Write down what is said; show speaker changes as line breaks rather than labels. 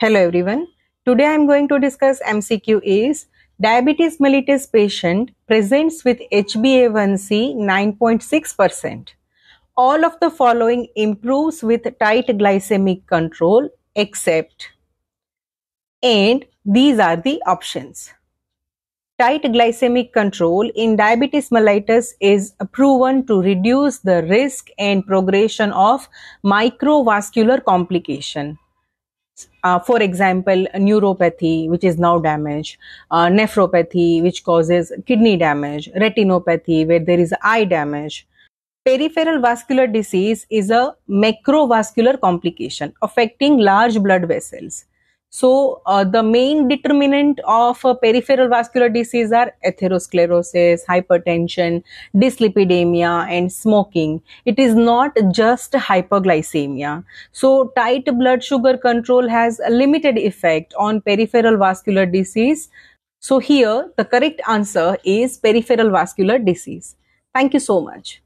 Hello everyone. Today I am going to discuss MCQ is diabetes mellitus patient presents with HbA1c 9.6%. All of the following improves with tight glycemic control except and these are the options. Tight glycemic control in diabetes mellitus is proven to reduce the risk and progression of microvascular complication uh, for example, neuropathy, which is now damaged, uh, nephropathy, which causes kidney damage, retinopathy, where there is eye damage. Peripheral vascular disease is a macrovascular complication affecting large blood vessels. So uh, the main determinant of uh, peripheral vascular disease are atherosclerosis, hypertension, dyslipidemia and smoking. It is not just hyperglycemia. So tight blood sugar control has a limited effect on peripheral vascular disease. So here the correct answer is peripheral vascular disease. Thank you so much.